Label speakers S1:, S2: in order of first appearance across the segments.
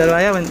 S1: दरवाजा बंद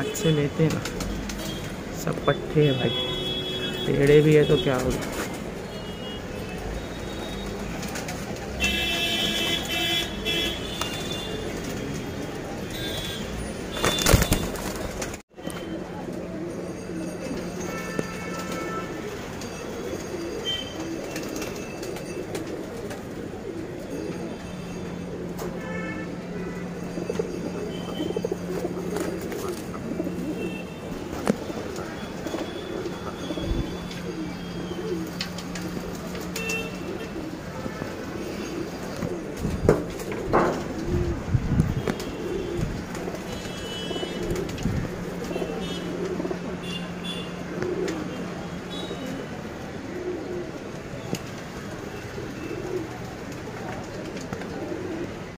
S1: हाथ से लेते हैं ना। सब पट्टे हैं भाई। पेड़े भी है तो क्या होगा।